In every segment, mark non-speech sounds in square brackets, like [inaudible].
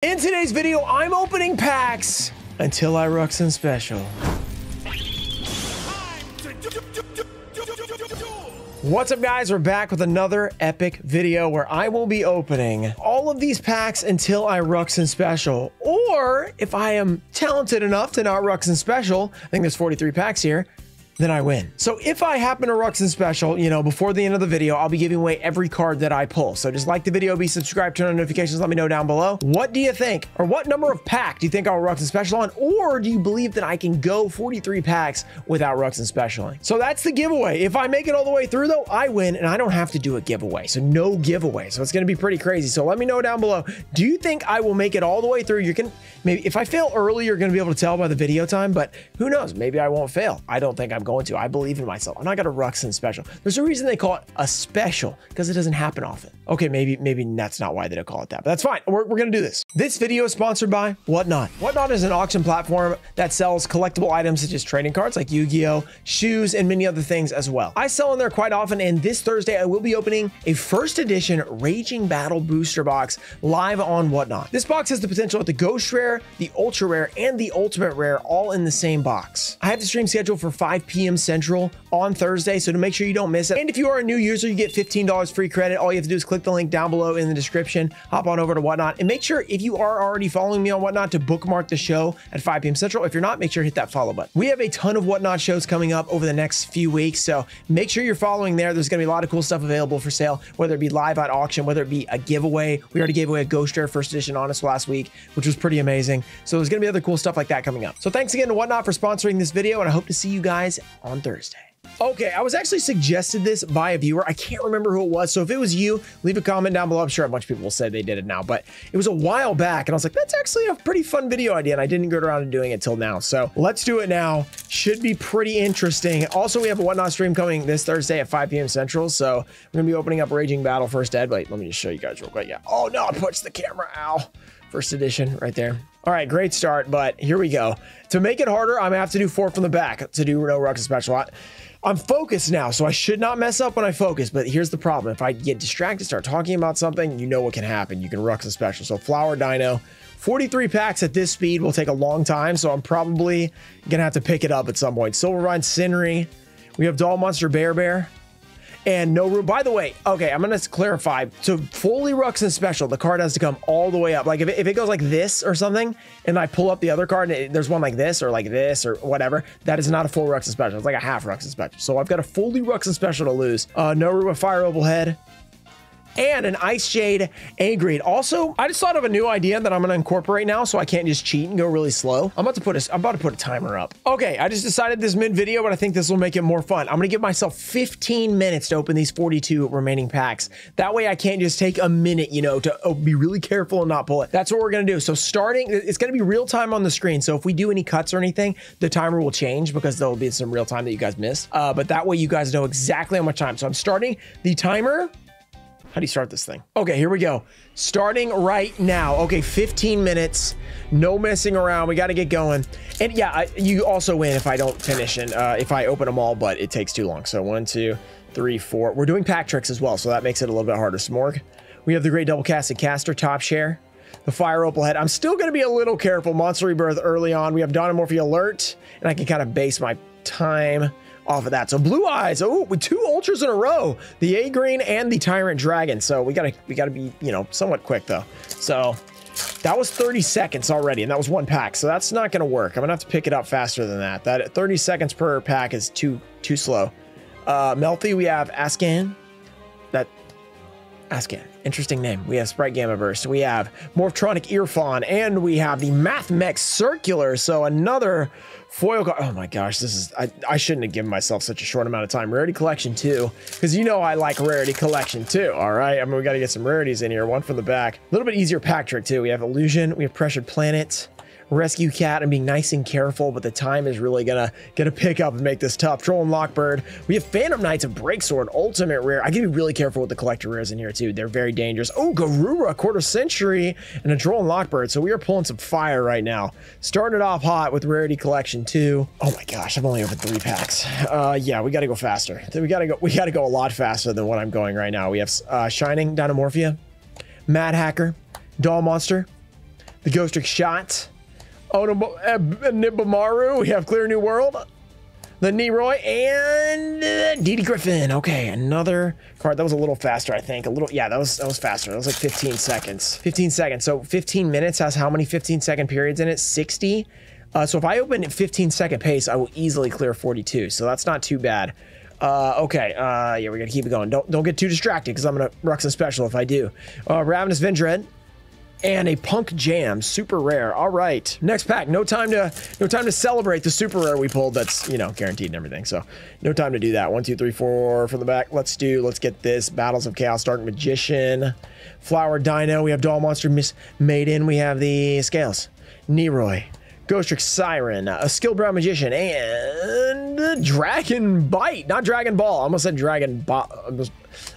In today's video, I'm opening packs until I Ruxin special. What's up guys, we're back with another epic video where I will be opening all of these packs until I Ruxin Special. Or if I am talented enough to not Ruxin Special, I think there's 43 packs here, then I win. So if I happen to Ruxin Special, you know, before the end of the video, I'll be giving away every card that I pull. So just like the video, be subscribed, turn on notifications, let me know down below. What do you think? Or what number of pack do you think I'll Ruxin Special on? Or do you believe that I can go 43 packs without Ruxin Specialing? So that's the giveaway. If I make it all the way through though, I win and I don't have to do a giveaway. So no giveaway. So it's going to be pretty crazy. So let me know down below. Do you think I will make it all the way through? You can maybe if I fail early, you're going to be able to tell by the video time, but who knows? Maybe I won't fail. I don't think I'm going to. I believe in myself. I'm not gonna Ruxin special. There's a reason they call it a special because it doesn't happen often. Okay, maybe maybe that's not why they don't call it that, but that's fine. We're, we're gonna do this. This video is sponsored by Whatnot. Whatnot is an auction platform that sells collectible items such as trading cards like Yu-Gi-Oh, shoes, and many other things as well. I sell in there quite often, and this Thursday I will be opening a first edition Raging Battle booster box live on Whatnot. This box has the potential at the Ghost Rare, the Ultra Rare, and the Ultimate Rare all in the same box. I have the stream scheduled for 5 p.m. Central on Thursday, so to make sure you don't miss it. And if you are a new user, you get $15 free credit. All you have to do is click the link down below in the description, hop on over to Whatnot, and make sure if you are already following me on Whatnot to bookmark the show at 5 p.m. Central. If you're not, make sure to hit that follow button. We have a ton of Whatnot shows coming up over the next few weeks, so make sure you're following there. There's going to be a lot of cool stuff available for sale, whether it be live at auction, whether it be a giveaway. We already gave away a Ghost Rare First Edition Honest last week, which was pretty amazing. So there's going to be other cool stuff like that coming up. So thanks again to Whatnot for sponsoring this video, and I hope to see you guys on Thursday. Okay, I was actually suggested this by a viewer. I can't remember who it was. So if it was you, leave a comment down below. I'm sure a bunch of people will say they did it now, but it was a while back. And I was like, that's actually a pretty fun video idea. And I didn't get around to doing it till now. So let's do it now. Should be pretty interesting. Also, we have a Whatnot stream coming this Thursday at 5 p.m. Central. So we're going to be opening up Raging Battle First Ed. Wait, let me just show you guys real quick. Yeah. Oh, no, I punched the camera. Ow. First edition right there. All right, great start, but here we go. To make it harder, I'm gonna have to do four from the back to do no Ruxin special. I'm focused now, so I should not mess up when I focus, but here's the problem. If I get distracted, start talking about something, you know what can happen. You can Ruxin special. So Flower Dino, 43 packs at this speed will take a long time, so I'm probably gonna have to pick it up at some point. Silvervine Cinnery, we have Doll Monster Bear Bear, and no room. By the way, okay, I'm gonna clarify. So fully Ruxin special, the card has to come all the way up. Like if it, if it goes like this or something, and I pull up the other card, and it, there's one like this or like this or whatever, that is not a full Ruxin special. It's like a half Ruxin special. So I've got a fully Ruxin special to lose. Uh, no room, Fire Opal Head and an Ice Jade A-grade. Also, I just thought of a new idea that I'm to incorporate now so I can't just cheat and go really slow. I'm about to put a, I'm about to put a timer up. Okay, I just decided this mid video, but I think this will make it more fun. I'm to give myself 15 minutes to open these 42 remaining packs. That way I can't just take a minute, you know, to oh, be really careful and not pull it. That's what we're to do. So starting, it's to be real time on the screen. So if we do any cuts or anything, the timer will change because there'll be some real time that you guys missed. Uh, but that way you guys know exactly how much time. So I'm starting the timer how do you start this thing? Okay, here we go. Starting right now. Okay, 15 minutes. No messing around. We got to get going. And yeah, I, you also win if I don't finish and uh, if I open them all, but it takes too long. So one, two, three, four. We're doing pack tricks as well, so that makes it a little bit harder. Smorg. We have the Great Double Casted Caster, Top Share. The Fire Opal Head. I'm still going to be a little careful. Monster Rebirth early on. We have Dinomorphia Alert, and I can kind of base my time off of that. So blue eyes, oh, with two ultras in a row, the A green and the Tyrant Dragon. So we gotta we gotta be you know somewhat quick though. So that was 30 seconds already, and that was one pack. So that's not gonna work. I'm gonna have to pick it up faster than that. That 30 seconds per pack is too too slow. Uh, Melty, we have Ascan. Ascan. Interesting name. We have Sprite Gamma Burst. We have Morphtronic Earfon, and we have the Mathmech Circular. So another foil card. Oh my gosh, this is, I, I shouldn't have given myself such a short amount of time. Rarity collection too, because you know I like rarity collection too, all right? I mean, we got to get some rarities in here. One from the back. A little bit easier pack trick too. We have Illusion, we have Pressured Planet, rescue cat and being nice and careful, but the time is really gonna gonna pick up and make this tough. Droll and Lock Bird. We have Phantom Knights of Breaksword, ultimate rare. I gotta be really careful with the collector rares in here too. They're very dangerous. Oh, Garura, quarter century, and a Droll and Lock Bird. So we are pulling some fire right now. Starting it off hot with Rarity Collection 2. Oh my gosh, I've only opened three packs. Uh, yeah, we gotta go faster. We gotta go. We gotta go a lot faster than what I'm going right now. We have uh, Shining Dinomorphia, Mad Hacker, Doll Monster, the Ghostrick Shot. Nibamaru. We have Clear New World. The Neroy and uh, Didi Griffin. Okay, another card. That was a little faster, I think. A little, yeah, that was that was faster. That was like 15 seconds. 15 seconds. So 15 minutes has how many 15 second periods in it? 60. Uh, so if I open at 15 second pace, I will easily clear 42. So that's not too bad. Uh, okay, uh, yeah, we gotta keep it going. Don't don't get too distracted because I'm gonna Ruxin special if I do. Uh, Ravenous Vendread and a Punk Jam, super rare. All right, next pack. No time to no time to celebrate the super rare we pulled. That's you know guaranteed and everything. So no time to do that. One, two, three, four from the back. Let's do. Let's get this. Battles of Chaos, Dark Magician, Flower Dino. We have Doll Monster, Miss Maiden. We have the Scales, Neroy, Ghostrick Siren, a Skilled Brown Magician, and Dragon Bite. Not Dragon Ball. I almost said Dragon Ball.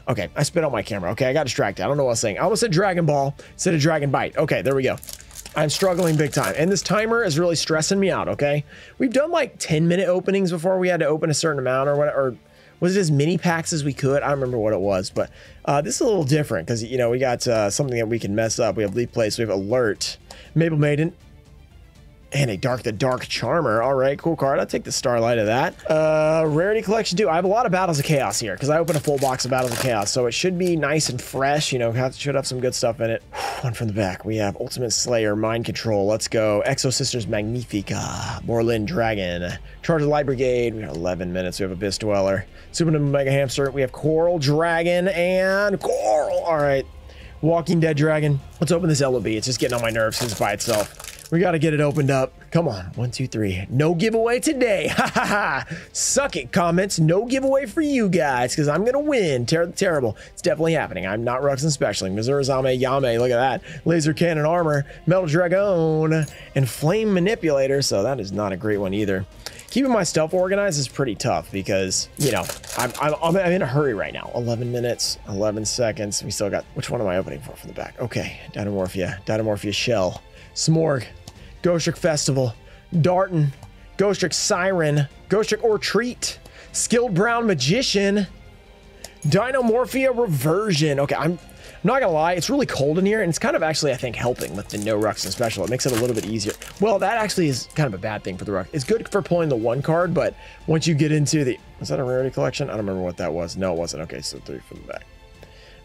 Okay, I spit on my camera. Okay, I got distracted. I don't know what I was saying. I almost said Dragon Ball instead of Dragon Bite. Okay, there we go. I'm struggling big time. And this timer is really stressing me out, okay? We've done like 10 minute openings before we had to open a certain amount or whatever. Or was it as many packs as we could? I don't remember what it was, but uh, this is a little different because, you know, we got uh, something that we can mess up. We have Leaf Place, we have Alert, Maple Maiden, and a Dark the Dark Charmer. All right, cool card. I'll take the Starlight of that. Uh, Rarity Collection too. I have a lot of Battles of Chaos here because I opened a full box of Battles of Chaos. So it should be nice and fresh. You know, should have some good stuff in it. [sighs] One from the back. We have Ultimate Slayer, Mind Control. Let's go. Exo Sisters Magnifica, Morlin Dragon, Charge of Light Brigade. We have 11 minutes. We have Abyss Dweller, Super Mega Hamster. We have Coral Dragon and Coral. All right. Walking Dead Dragon. Let's open this LOB. It's just getting on my nerves since by itself. We got to get it opened up. Come on. One, two, three. No giveaway today. [laughs] Ha ha ha. Suck it, comments. No giveaway for you guys because I'm going to win. Ter terrible. It's definitely happening. I'm not Ruxin Specialing. Mizurizame Yame. Look at that. Laser Cannon Armor, Metal Dragon, and Flame Manipulator. So that is not a great one either. Keeping my stuff organized is pretty tough because, you know, I'm, I'm, I'm in a hurry right now. 11 minutes, 11 seconds. We still got, which one am I opening for from the back? Okay, Dinomorphia, Dinomorphia Shell, Smorg, Ghostrick Festival, Darton, Ghostrick Siren, Ghostrick or Treat, Skilled Brown Magician, Dinomorphia Reversion. Okay, I'm, I'm not gonna lie, it's really cold in here, and it's kind of actually, I think, helping with the no Ruxin special. It makes it a little bit easier. Well, that actually is kind of a bad thing for the Rux. It's good for pulling the one card, but once you get into the... Was that a rarity collection? I don't remember what that was. No, it wasn't. Okay, so three from the back.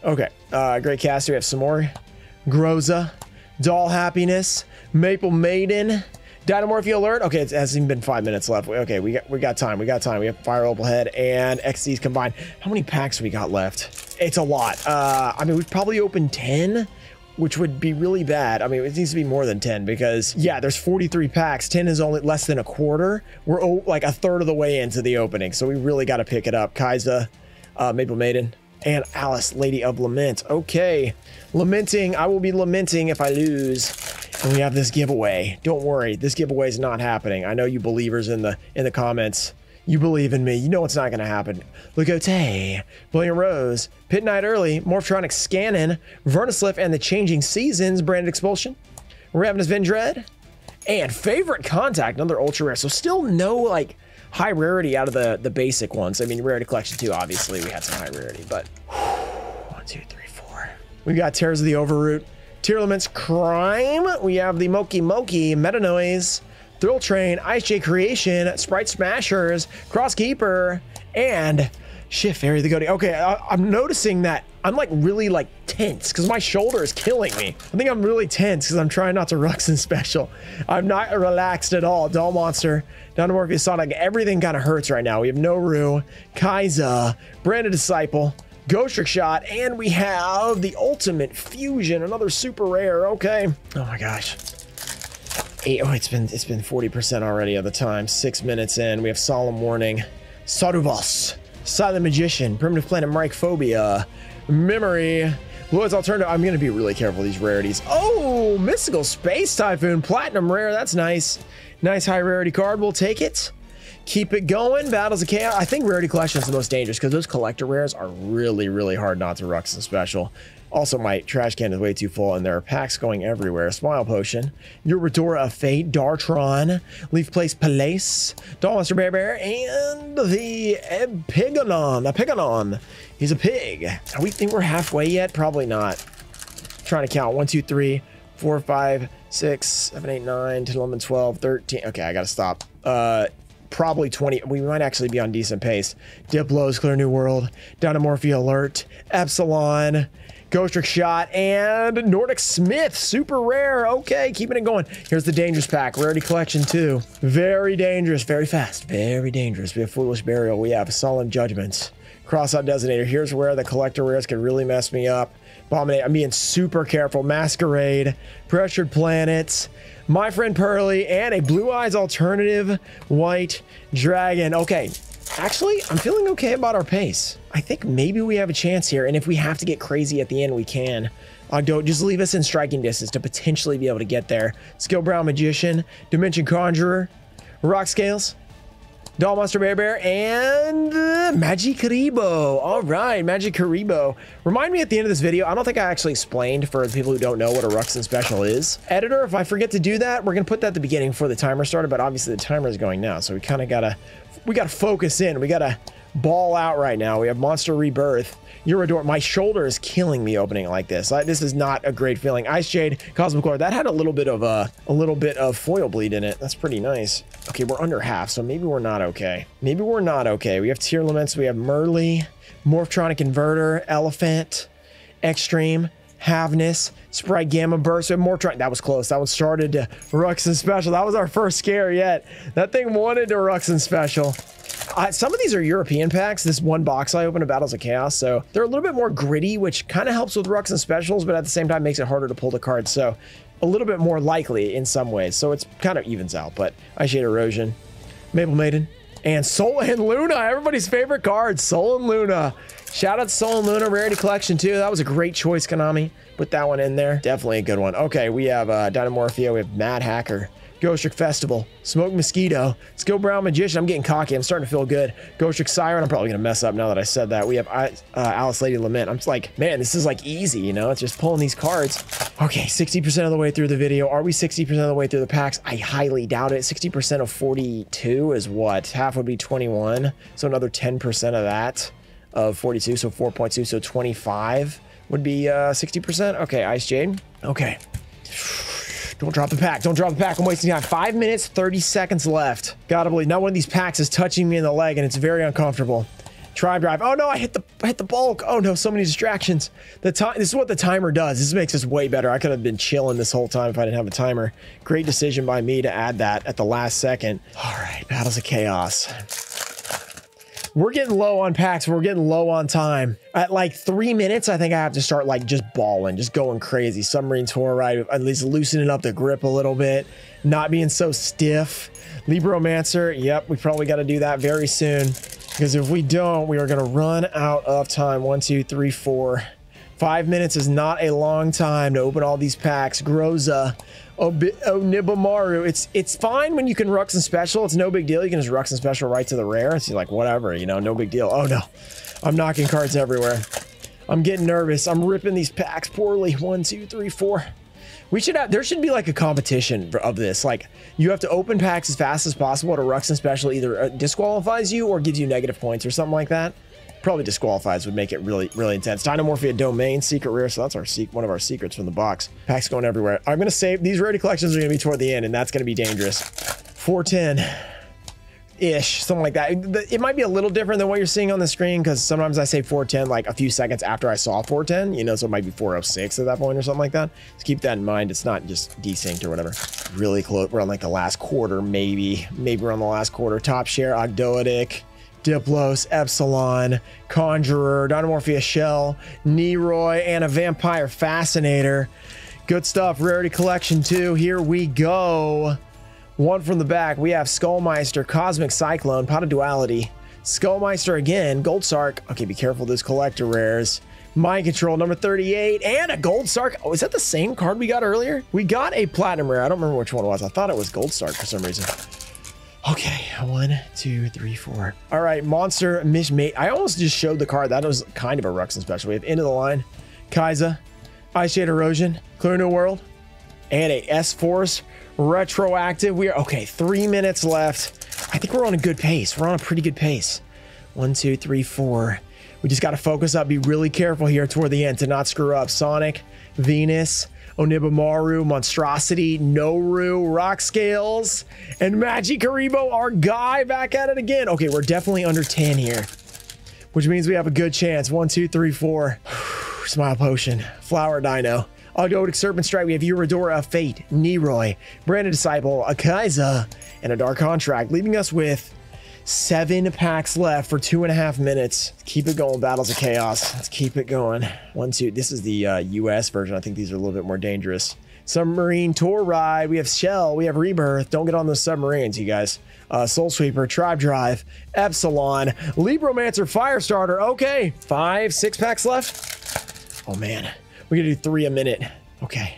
Okay, uh, Great Caster. We have some more. Groza, Doll Happiness, Maple Maiden, Dinomorphia Alert. Okay, it hasn't even been five minutes left. Okay, we got we got time. We got time. We have Fire Opal Head and XCs combined. How many packs we got left? It's a lot. Uh, I mean, we've probably opened 10 which would be really bad. I mean, it needs to be more than 10 because, yeah, there's 43 packs. 10 is only less than a quarter. We're like a third of the way into the opening, so we really got to pick it up. Kaiza, uh, Maple Maiden, and Alice, Lady of Lament. Okay, lamenting. I will be lamenting if I lose. And we have this giveaway. Don't worry, this giveaway is not happening. I know you believers in the in the comments. You believe in me. You know it's not going to happen. Lugote, William Rose, Pitknight Earlie, Morphtronic Scannon, Vernusylph and the Changing Seasons, Branded Expulsion, Ravenous Vendread, and Favorite Contact, another ultra rare. So still no like high rarity out of the, the basic ones. I mean, rarity collection too, obviously we had some high rarity, but [sighs] one, two, three, four. We got Tears of the Overroot, Tearlaments Crime. We have the Moki Moki, Meta Noise, Thrill Train, Ice J Creation, Sprite Smashers, Cross Keeper, and Shift Fairy the Goatee. Okay, I, am noticing that I'm like really like tense because my shoulder is killing me. I think I'm really tense because I'm trying not to [laughs] Ruxin special. I'm not relaxed at all. Doll Monster, down to Morpheus Sonic, everything kind of hurts right now. We have Noru, Kaiza, Branded Disciple, Ghostrick Shot, and we have the Ultimate Fusion, another super rare. Okay. Oh my gosh. Eight, oh, it's been it's been 40% already of the time. Six minutes in. We have Solemn Warning, Saruvas, Silent Magician, Primitive Planet Mycophobia, Memory, Lloyd's Alternative. I'm going to be really careful with these rarities. Oh, Mystical Space Typhoon, Platinum Rare. That's nice. Nice high rarity card. We'll take it. Keep it going. Battles of Chaos. I think Rarity Collection is the most dangerous because those collector rares are really, really hard not to Ruxin special. Also, my trash can is way too full, and there are packs going everywhere. Smile Potion, Eurodora of Fate, Dartron, Leaf Place Palace, Dollmaster Bear Bear, and the Epigonon. Epigonon. He's a pig. Do we think we're halfway yet? Probably not. Trying to count. One, two, three, four, five, 6, 7, 8, 9, 10, 11, 12, 13. Okay, I gotta stop. Uh, probably 20. We might actually be on decent pace. Diplo's Clear New World, Dynamorphia Alert, Epsilon, Ghostrick Shot, and Nordic Smith. Super rare. Okay, keeping it going. Here's the Dangerous Pack. Rarity Collection 2. Very dangerous. Very fast. Very dangerous. We have Foolish Burial. We have Solemn Judgments. Crossout Designator. Here's where the collector rares can really mess me up. Abominate. I'm being super careful. Masquerade. Pressured Planets. My Friend Pearly. And a Blue Eyes Alternative White Dragon. Okay. Actually, I'm feeling okay about our pace. I think maybe we have a chance here. And if we have to get crazy at the end, we can. Ogdo, just leave us in striking distance to potentially be able to get there. Skill Brown Magician. Dimension Conjurer. Rock Scales. Doll Monster Bear Bear, and uh, Magikaribo. All right, Magikaribo. Remind me at the end of this video, I don't think I actually explained for the people who don't know what a Ruxin special is. Editor, if I forget to do that, we're to put that at the beginning before the timer started, but obviously the timer is going now, so we kind of got to, we got to focus in. We got to ball out right now. We have Monster Rebirth. Eurodor, my shoulder is killing me opening like this. I, this is not a great feeling. Ice Shade, Cosmic Core, that had a little bit of a, a little bit of foil bleed in it. That's pretty nice. Okay, we're under half, so maybe we're not okay. Maybe we're not okay. We have Tearlaments, we have Merly, Morphtronic Inverter, Elephant, Extreme, Havness, Sprite Gamma Burst, and more That was close. That one started to Ruxin Special. That was our first scare yet. That thing wanted to Ruxin Special. Uh, some of these are European packs. This one box I opened of Battles of Chaos, so they're a little bit more gritty, which kind of helps with Ruxin Specials, but at the same time makes it harder to pull the cards. So a little bit more likely in some ways. So it's kind of evens out, but Ice Shade Erosion, Maple Maiden, and Soul and Luna, everybody's favorite card, Soul and Luna. Shout out to Soul and Luna Rarity Collection too. That was a great choice, Konami. Put that one in there. Definitely a good one. Okay, we have uh, Dinomorphia, we have Mad Hacker, Ghostrick Festival, Smoke Mosquito, Skill Brown Magician. I'm getting cocky. I'm starting to feel good. Ghostrick Siren. I'm probably going to mess up now that I said that. We have uh, Alice Lady Lament. I'm just like, man, this is like easy, you know? It's just pulling these cards. Okay, 60% of the way through the video. Are we 60% of the way through the packs? I highly doubt it. 60% of 42 is what? Half would be 21. So another 10% of that of 42, so 4.2, so 25 would be uh, 60%. Okay, Ice Jade. Okay. Don't drop the pack. Don't drop the pack. I'm wasting time. Five minutes, 30 seconds left. Gotta believe not one of these packs is touching me in the leg and it's very uncomfortable. Tribe drive. Oh no, I hit the I hit the bulk. Oh no, so many distractions. The time this is what the timer does. This makes us way better. I could have been chilling this whole time if I didn't have a timer. Great decision by me to add that at the last second. All right, Battles of Chaos. We're getting low on packs. We're getting low on time. At like three minutes, I think I have to start like just balling, just going crazy. Submarine tour ride, at least loosening up the grip a little bit, not being so stiff. Libromancer, yep, we probably got to do that very soon. Because if we don't, we are going to run out of time. One, two, three, four. Five minutes is not a long time to open all these packs. Groza, Oh, Onibimaru. It's it's fine when you can Ruxin Special. It's no big deal. You can just Ruxin Special right to the rare. It's like, whatever, you know, no big deal. Oh, no. I'm knocking cards everywhere. I'm getting nervous. I'm ripping these packs poorly. One, two, three, four. We should have, there should be like a competition of this. Like, you have to open packs as fast as possible to Ruxin Special either uh, disqualifies you or gives you negative points or something like that probably disqualifies would make it really, really intense. Dinomorphia Domain, Secret Rare. So that's our one of our secrets from the box. Packs going everywhere. I'm going to save these rarity collections are going to be toward the end, and that's going to be dangerous. 410 ish, something like that. It might be a little different than what you're seeing on the screen because sometimes I say 410 like a few seconds after I saw 410, you know, so it might be 406 at that point or something like that. Just keep that in mind. It's not just desynced or whatever. Really close. We're on like the last quarter, maybe. Maybe we're on the last quarter. Top share, Ogdoadic. Diplos, Epsilon, Conjurer, Dinomorphia Shell, Neroy, and a Vampire Fascinator. Good stuff. Rarity Collection 2. Here we go. One from the back. We have Skullmeister, Cosmic Cyclone, Pot of Duality, Skullmeister again, Gold Sark. Okay, be careful those collector rares. Mind Control number 38 and a Gold Sark. Oh, is that the same card we got earlier? We got a Platinum Rare. I don't remember which one it was. I thought it was Gold Sark for some reason. Okay, one, two, three, four. All right, Monster Mishmate. I almost just showed the card. That was kind of a Ruxin special. We have End of the Line, Kaiza, Ice Shade Erosion, Clear New World, and a S-Force Retroactive. We are, okay, three minutes left. I think we're on a good pace. We're on a pretty good pace. One, two, three, four. We just got to focus up, be really careful here toward the end to not screw up. Sonic, Venus, Onibimaru, Monstrosity, Noru, Rock Scales, and Magikaribo, our guy, back at it again. Okay, we're definitely under 10 here, which means we have a good chance. One, two, three, four. [sighs] Smile Potion, Flower Dino, Ogdoadic Serpent Strike. We have Eurodora, Fate, Neroy, Branded Disciple, Akaiza, and a Dark Contract, leaving us with seven packs left for two and a half minutes. keep it going, Battles of Chaos. Let's keep it going. One, two. This is the uh, US version. I think these are a little bit more dangerous. Submarine Tour Ride. We have Shell. We have Rebirth. Don't get on those submarines, you guys. Uh, Soul Sweeper, Tribe Drive, Epsilon, Libromancer, Firestarter. Okay, five, six packs left. Oh man, we gotta do three a minute. Okay.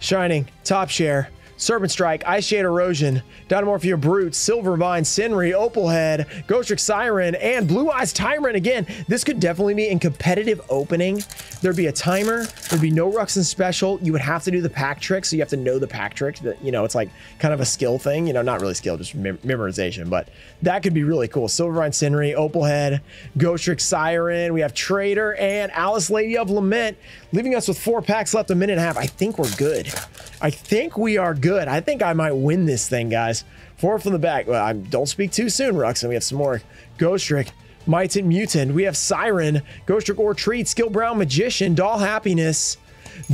Shining, Top Share, Serpent Strike, Ice Shade Erosion, Dinomorphia Brute, Silvervine, Sinry, Opalhead, Ghostrick Siren, and Blue Eyes Tyrant. Again, this could definitely be in competitive opening. There'd be a timer. There'd be no Ruxin special. You would have to do the pack trick, so you have to know the pack trick. That you know, it's like kind of a skill thing. You know, not really skill, just mem memorization. But that could be really cool. Silvervine, Sinry, Opalhead, Ghostrick Siren. We have Trader and Alice Lady of Lament, leaving us with four packs left, a minute and a half. I think we're good. I think we are good. I think I might win this thing, guys. Four from the back. Well, I don't speak too soon, Rux. And we have some more. Ghostrick, Mighty Mutant. We have Siren, Ghostrick or Treat, Skill Brown Magician, Doll Happiness,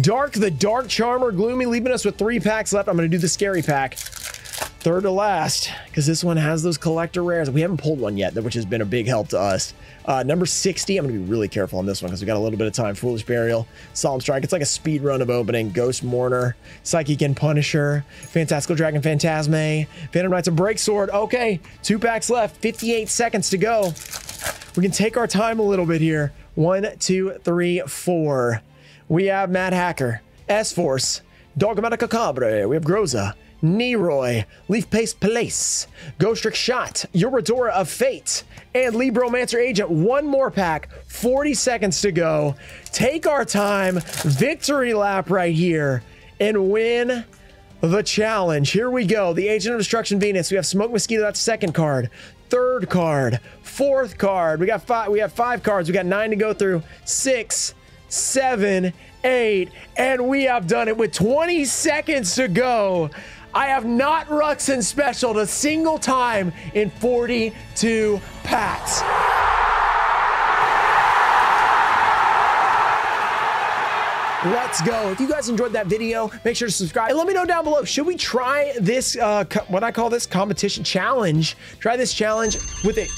Dark the Dark Charmer, Gloomy, leaving us with three packs left. I'm going to do the scary pack third to last because this one has those collector rares. We haven't pulled one yet, which has been a big help to us. Uh, number 60, I'm going to be really careful on this one because we got a little bit of time. Foolish Burial, Solemn Strike. It's like a speed run of opening. Ghost Mourner, Psychic and Punisher, Fantastical Dragon Phantasme, Phantom Knights of Break Sword. Okay, two packs left, 58 seconds to go. We can take our time a little bit here. One, two, three, four. We have Mad Hacker, S-Force, Dogmatica Cabre. We have Groza, Neroy, Leaf Paste Place, Ghostrick Shot, Eurodora of Fate, and Libromancer Agent. One more pack, 40 seconds to go. Take our time, victory lap right here, and win the challenge. Here we go. The Agent of Destruction Venus. We have Smoke Mosquito, that's second card. Third card, fourth card. We got five. We have five cards. We got nine to go through. Six, seven, eight, and we have done it with 20 seconds to go. I have not Ruxin specialed a single time in 42 packs. Let's go. If you guys enjoyed that video, make sure to subscribe and let me know down below. Should we try this, uh, what I call this competition challenge? Try this challenge with it.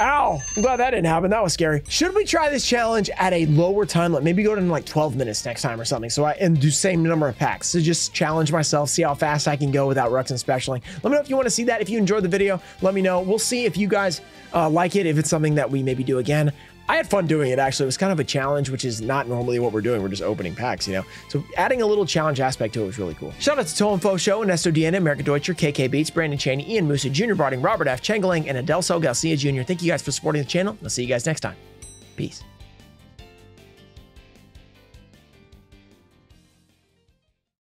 Ow! I'm glad that didn't happen. That was scary. Should we try this challenge at a lower time limit? Maybe go to like 12 minutes next time or something. So I and do same number of packs. So just challenge myself, see how fast I can go without Ruxin specialing. Let me know if you want to see that. If you enjoyed the video, let me know. We'll see if you guys uh, like it, if it's something that we maybe do again. I had fun doing it actually. It was kind of a challenge, which is not normally what we're doing. We're just opening packs, you know? So adding a little challenge aspect to it was really cool. Shout out to Toll Show, Ernesto Diana, America Deutscher, KK Beats, Brandon Cheney, Ian Musa, Junior Barding, Robert F. Chengeling, and Adelso Garcia Jr. Thank you guys for supporting the channel. I'll see you guys next time. Peace.